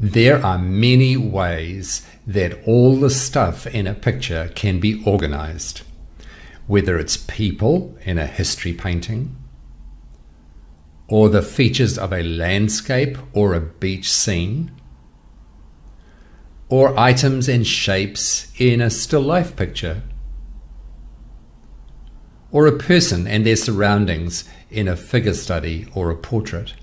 There are many ways that all the stuff in a picture can be organized, whether it's people in a history painting, or the features of a landscape or a beach scene, or items and shapes in a still life picture, or a person and their surroundings in a figure study or a portrait.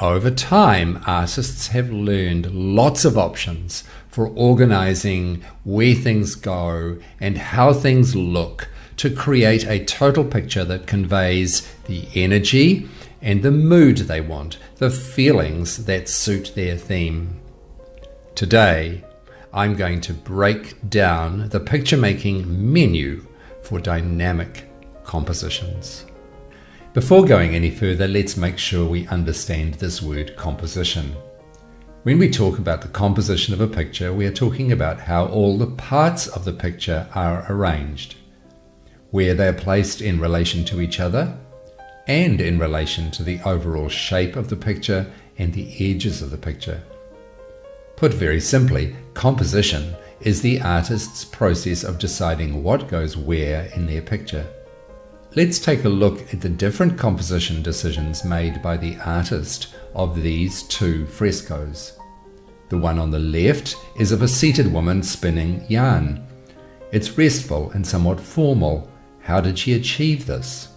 Over time, artists have learned lots of options for organizing where things go and how things look to create a total picture that conveys the energy and the mood they want, the feelings that suit their theme. Today, I'm going to break down the picture making menu for dynamic compositions. Before going any further, let's make sure we understand this word composition. When we talk about the composition of a picture, we are talking about how all the parts of the picture are arranged, where they are placed in relation to each other, and in relation to the overall shape of the picture and the edges of the picture. Put very simply, composition is the artist's process of deciding what goes where in their picture. Let's take a look at the different composition decisions made by the artist of these two frescoes. The one on the left is of a seated woman spinning yarn. It's restful and somewhat formal. How did she achieve this?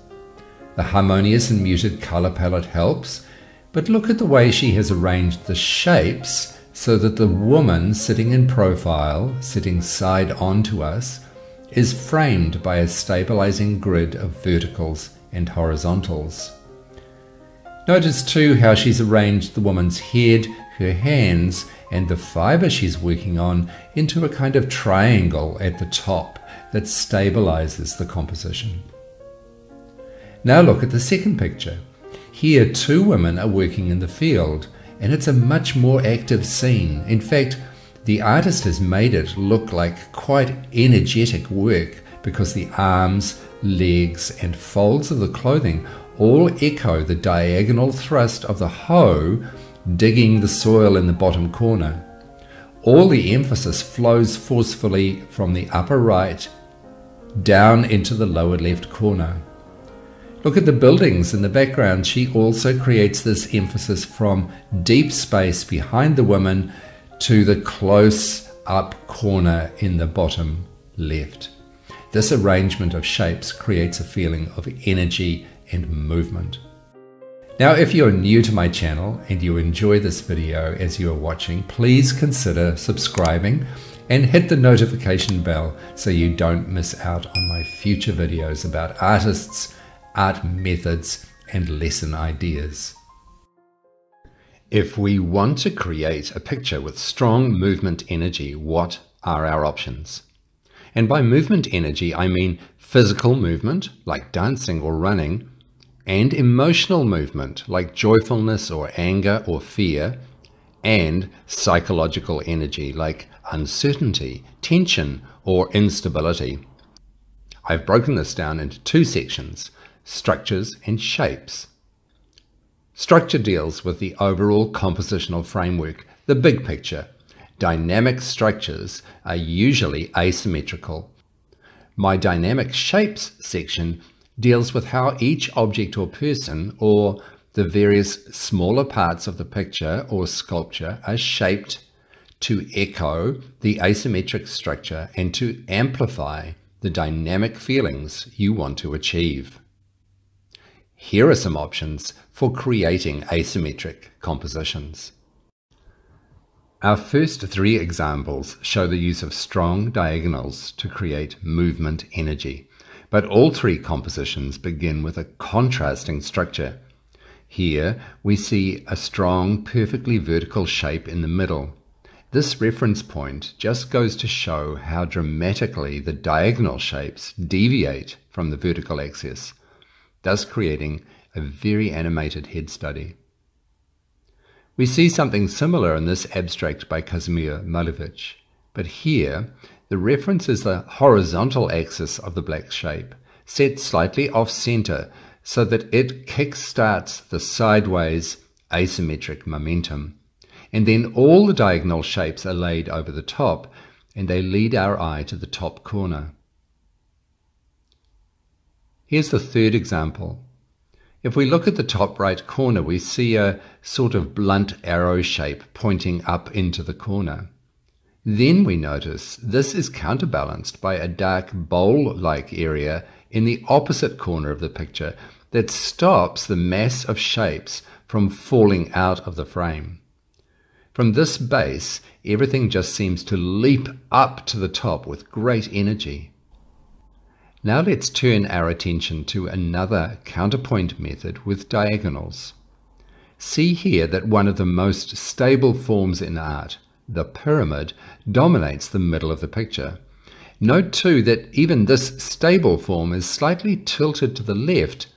The harmonious and muted color palette helps, but look at the way she has arranged the shapes so that the woman sitting in profile, sitting side on to us, is framed by a stabilizing grid of verticals and horizontals. Notice too how she's arranged the woman's head, her hands, and the fibre she's working on into a kind of triangle at the top that stabilizes the composition. Now look at the second picture. Here, two women are working in the field, and it's a much more active scene. In fact, the artist has made it look like quite energetic work because the arms, legs, and folds of the clothing all echo the diagonal thrust of the hoe digging the soil in the bottom corner. All the emphasis flows forcefully from the upper right down into the lower left corner. Look at the buildings in the background. She also creates this emphasis from deep space behind the woman to the close up corner in the bottom left. This arrangement of shapes creates a feeling of energy and movement. Now, if you're new to my channel and you enjoy this video as you are watching, please consider subscribing and hit the notification bell so you don't miss out on my future videos about artists, art methods, and lesson ideas. If we want to create a picture with strong movement energy, what are our options? And by movement energy, I mean physical movement, like dancing or running, and emotional movement, like joyfulness or anger or fear, and psychological energy, like uncertainty, tension, or instability. I've broken this down into two sections, structures and shapes. Structure deals with the overall compositional framework, the big picture. Dynamic structures are usually asymmetrical. My dynamic shapes section deals with how each object or person or the various smaller parts of the picture or sculpture are shaped to echo the asymmetric structure and to amplify the dynamic feelings you want to achieve. Here are some options for creating asymmetric compositions. Our first three examples show the use of strong diagonals to create movement energy, but all three compositions begin with a contrasting structure. Here we see a strong, perfectly vertical shape in the middle. This reference point just goes to show how dramatically the diagonal shapes deviate from the vertical axis thus creating a very animated head study. We see something similar in this abstract by Kazimir Malevich, but here the reference is the horizontal axis of the black shape, set slightly off-center so that it kick-starts the sideways asymmetric momentum. and then all the diagonal shapes are laid over the top, and they lead our eye to the top corner. Here's the third example. If we look at the top right corner, we see a sort of blunt arrow shape pointing up into the corner. Then we notice this is counterbalanced by a dark bowl-like area in the opposite corner of the picture that stops the mass of shapes from falling out of the frame. From this base, everything just seems to leap up to the top with great energy. Now let's turn our attention to another counterpoint method with diagonals. See here that one of the most stable forms in art, the pyramid, dominates the middle of the picture. Note too that even this stable form is slightly tilted to the left,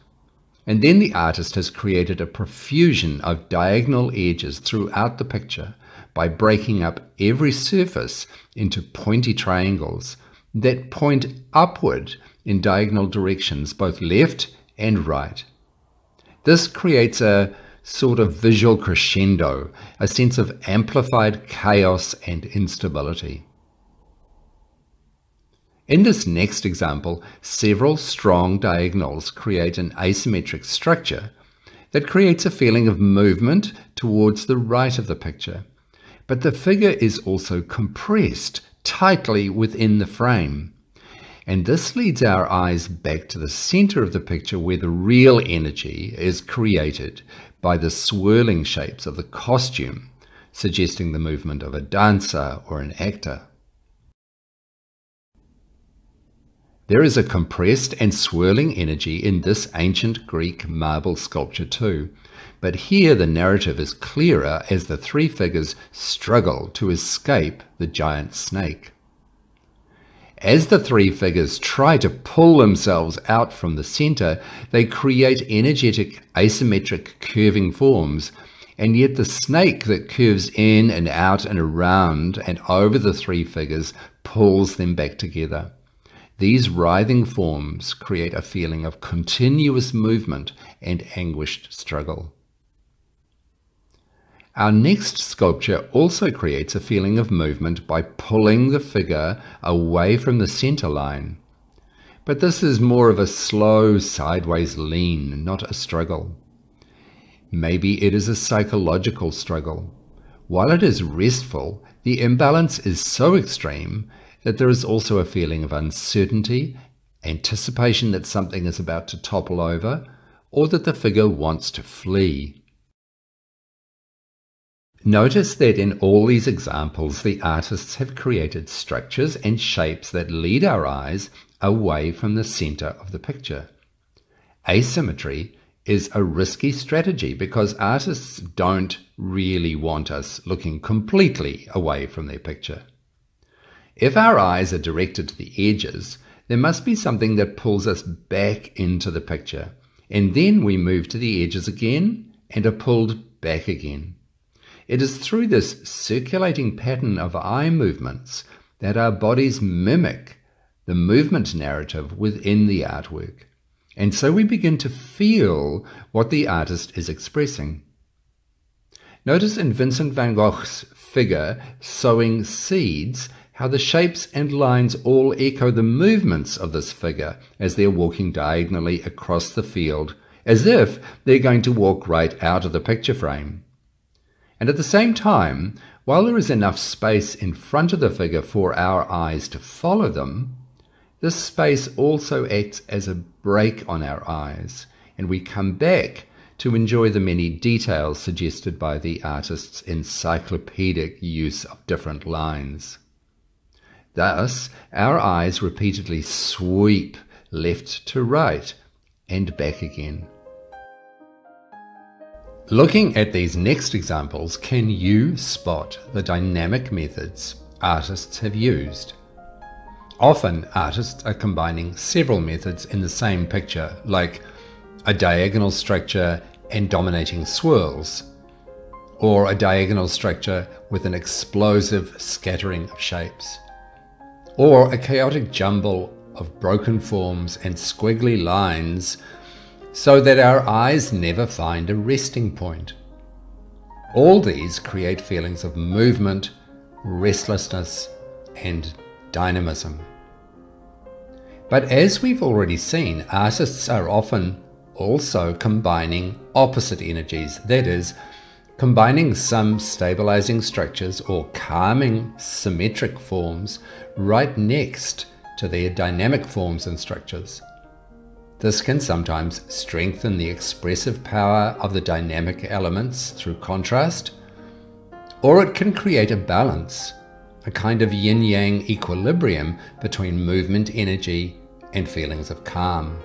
and then the artist has created a profusion of diagonal edges throughout the picture by breaking up every surface into pointy triangles that point upward in diagonal directions, both left and right. This creates a sort of visual crescendo, a sense of amplified chaos and instability. In this next example, several strong diagonals create an asymmetric structure that creates a feeling of movement towards the right of the picture. But the figure is also compressed tightly within the frame. And this leads our eyes back to the center of the picture where the real energy is created by the swirling shapes of the costume, suggesting the movement of a dancer or an actor. There is a compressed and swirling energy in this ancient Greek marble sculpture too, but here the narrative is clearer as the three figures struggle to escape the giant snake. As the three figures try to pull themselves out from the center, they create energetic asymmetric curving forms, and yet the snake that curves in and out and around and over the three figures pulls them back together. These writhing forms create a feeling of continuous movement and anguished struggle. Our next sculpture also creates a feeling of movement by pulling the figure away from the center line. But this is more of a slow sideways lean, not a struggle. Maybe it is a psychological struggle. While it is restful, the imbalance is so extreme that there is also a feeling of uncertainty, anticipation that something is about to topple over, or that the figure wants to flee. Notice that in all these examples, the artists have created structures and shapes that lead our eyes away from the center of the picture. Asymmetry is a risky strategy because artists don't really want us looking completely away from their picture. If our eyes are directed to the edges, there must be something that pulls us back into the picture, and then we move to the edges again and are pulled back again. It is through this circulating pattern of eye movements that our bodies mimic the movement narrative within the artwork. And so we begin to feel what the artist is expressing. Notice in Vincent van Gogh's figure sowing seeds how the shapes and lines all echo the movements of this figure as they're walking diagonally across the field, as if they're going to walk right out of the picture frame. And at the same time, while there is enough space in front of the figure for our eyes to follow them, this space also acts as a brake on our eyes, and we come back to enjoy the many details suggested by the artist's encyclopedic use of different lines. Thus, our eyes repeatedly sweep left to right and back again. Looking at these next examples, can you spot the dynamic methods artists have used? Often, artists are combining several methods in the same picture, like a diagonal structure and dominating swirls, or a diagonal structure with an explosive scattering of shapes, or a chaotic jumble of broken forms and squiggly lines so that our eyes never find a resting point. All these create feelings of movement, restlessness, and dynamism. But as we've already seen, artists are often also combining opposite energies, that is, combining some stabilizing structures or calming symmetric forms right next to their dynamic forms and structures. This can sometimes strengthen the expressive power of the dynamic elements through contrast, or it can create a balance, a kind of yin yang equilibrium between movement energy and feelings of calm.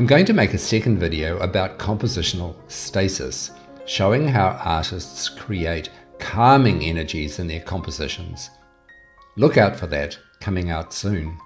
I'm going to make a second video about compositional stasis, showing how artists create calming energies in their compositions. Look out for that coming out soon.